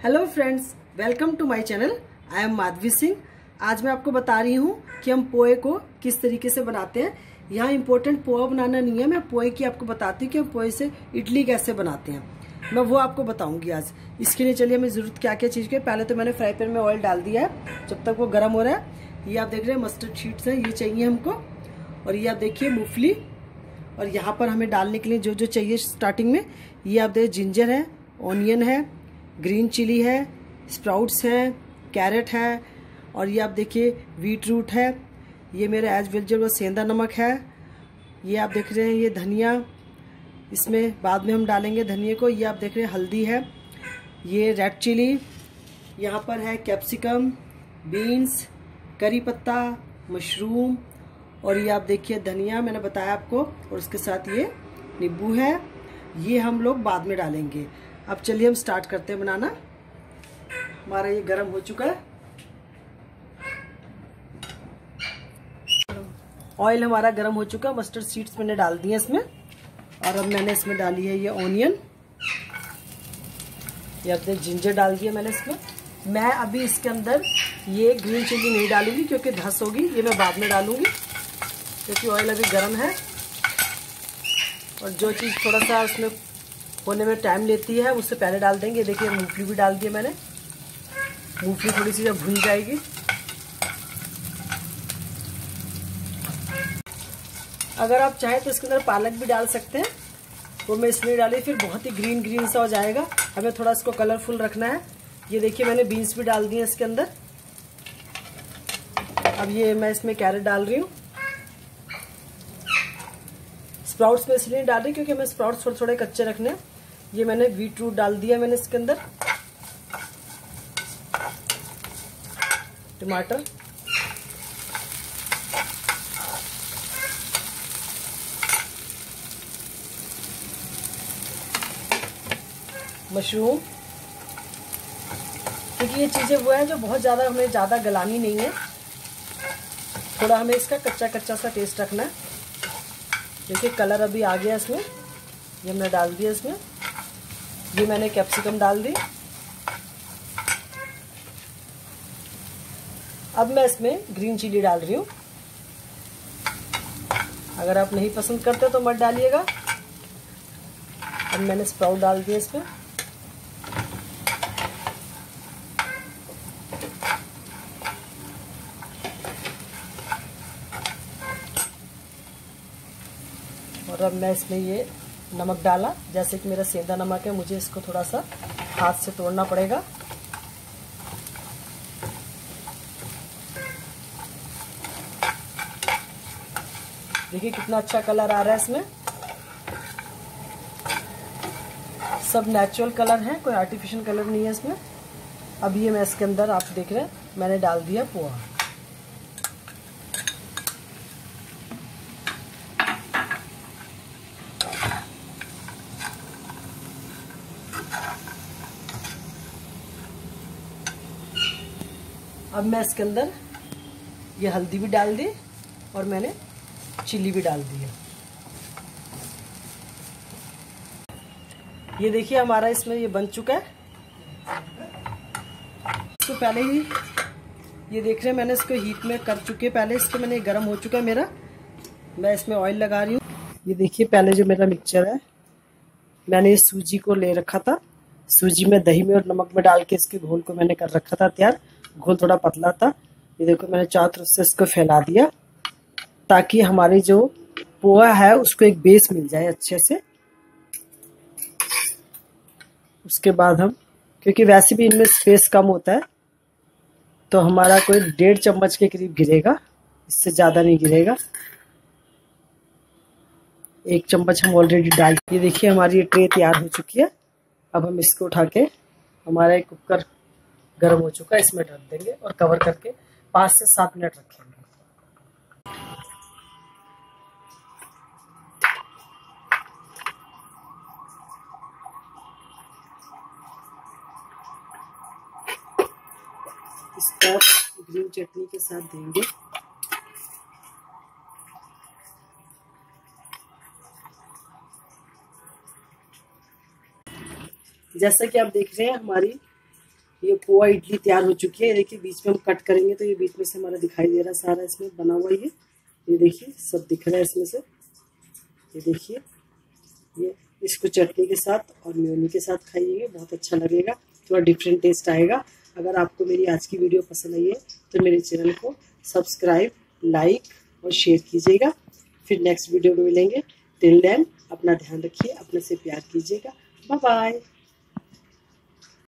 Hello friends welcome to my channel I am Madhavi Singh आज मैं आपको बता रही हूँ कि हम पोए को किस तरीके से बनाते हैं। यहाँ इम्पोर्टेंट पोहा बनाना नहीं है, मैं पोए की आपको बताती हूँ कि हम पोए से इडली कैसे बनाते हैं। मैं वो आपको बताऊँगी आज। इसके लिए चलिए हमें ज़रूरत क्या क्या चीज़ की पहले तो मैंने फ्राई पैन में ऑयल डाल दिया है, जब तक वो गर्म हो रहा है। ये आप देख रहे हैं मस्टर्ड शीट्स हैं, ये चाहिए हमको। और ये आप देखिए, मूंगफली। और यहाँ पर हमें डालने के लिए जो जो चाहिए स्टार्टिंग में, ये आप देखिए जिंजर है ऑनियन है ग्रीन चिली है, स्प्राउट्स है, कैरेट है और ये आप देखिए वीट रूट है। ये मेरा एज वेजिटेबल सेंधा नमक है, ये आप देख रहे हैं, ये धनिया। इसमें बाद में हम डालेंगे धनिया को। ये आप देख रहे हैं, हल्दी है। ये रेड चिली यहाँ पर है कैप्सिकम बीन्स करी पत्ता मशरूम और ये आप देखिए धनिया, मैंने बताया आपको। और उसके साथ ये नींबू है। ये हम लोग बाद में डालेंगे। अब चलिए हम स्टार्ट करते हैं बनाना। हमारा ये गर्म हो चुका है। ऑयल हमारा गर्म हो चुका है मस्टर्ड सीड्स मैंने डाल दिए इसमें। और अब मैंने इसमें डाली है ये ऑनियन ये अपने जिंजर डाल दिया मैंने इसमें। मैं अभी इसके अंदर ये ग्रीन चिल्ली नहीं डालूँगी क्योंकि धस होगी, ये मैं बाद में डालूँगी। क्योंकि ऑयल अभी गर्म है। और जो चीज़ थोड़ा सा उसमें होने में टाइम लेती है, उससे पहले डाल देंगे। देखिए, मूंगफली भी डाल दिया मैंने। मूंगफली थोड़ी सी जब भून जाएगी। अगर आप चाहें तो इसके अंदर पालक भी डाल सकते हैं। वो मैं इसलिए डाली, फिर बहुत ही ग्रीन ग्रीन सा हो जाएगा। हमें थोड़ा इसको कलरफुल रखना है। ये देखिए, मैंने बीन्स भी डाल दिए इसके अंदर। अब ये मैं इसमें कैरेट डाल रही हूँ। स्प्राउट्स में इसलिए डाल रही, क्योंकि हमें स्प्राउट्स थोड़े थोड़े कच्चे रखने ये मैंने बीट रूट डाल दिया मैंने इसके अंदर। टमाटर। मशरूम। क्योंकि ये चीज़ें वो हैं जो बहुत ज़्यादा हमें ज़्यादा गलानी नहीं है। थोड़ा हमें इसका कच्चा कच्चा सा टेस्ट रखना है। देखिए कलर अभी आ गया इसमें। ये हमने डाल दिया इसमें। ये मैंने कैप्सिकम डाल दी। अब मैं इसमें ग्रीन चिली डाल रही हूँ। अगर आप नहीं पसंद करते तो मत डालिएगा। अब मैंने स्प्राउट डाल दिया इसमें। और अब मैं इसमें ये नमक डाला। जैसे कि मेरा सेंधा नमक है, मुझे इसको थोड़ा सा हाथ से तोड़ना पड़ेगा। देखिए कितना अच्छा कलर आ रहा है इसमें। सब नेचुरल कलर है, कोई आर्टिफिशियल कलर नहीं है इसमें। अब ये मैं इसके अंदर आप देख रहे हैं, मैंने डाल दिया पोहा। अब मैं इसके अंदर ये हल्दी भी डाल दी और मैंने चिल्ली भी डाल दी है। ये देखिए हमारा इसमें ये बन चुका है। इसको पहले ही ये देख रहे हैं, मैंने इसको हीट में कर चुके हैं। पहले इसको मैंने गर्म हो चुका है मेरा। मैं इसमें ऑयल लगा रही हूँ। ये देखिए पहले जो मेरा मिक्सचर है, मैंने सूजी को ले रखा था। सूजी में दही में और नमक में डाल के इसके घोल को मैंने कर रखा था तैयार। घोल थोड़ा पतला था। ये देखो, मैंने चारों तरफ़ से इसको फैला दिया ताकि हमारी जो पोहा है, उसको एक बेस मिल जाए अच्छे से। उसके बाद हम, क्योंकि वैसे भी इनमें स्पेस कम होता है तो हमारा कोई डेढ़ चम्मच के करीब गिरेगा। इससे ज़्यादा नहीं गिरेगा। एक चम्मच हम ऑलरेडी डाल, ये देखिए हमारी ये ट्रे तैयार हो चुकी है। अब हम इसको उठा के, हमारा एक कुकर गर्म हो चुका है, इसमें ढक देंगे और कवर करके पाँच से सात मिनट रखेंगे। इसका ग्रीन चटनी के साथ देंगे। जैसा कि आप देख रहे हैं, हमारी ये पोहा, इडली तैयार हो चुकी है। देखिए, बीच में हम कट करेंगे तो ये बीच में से हमारा दिखाई दे रहा है सारा इसमें बना हुआ ये। ये देखिए, सब दिख रहा है इसमें से। ये देखिए, ये इसको चटनी के साथ और म्योनी के साथ खाइएगा, बहुत अच्छा लगेगा, थोड़ा डिफरेंट टेस्ट आएगा। अगर आपको मेरी आज की वीडियो पसंद आई है तो मेरे चैनल को सब्सक्राइब लाइक और शेयर कीजिएगा। फिर नेक्स्ट वीडियो में मिलेंगे। टिल देन अपना ध्यान रखिए, अपने से प्यार कीजिएगा। Bye bye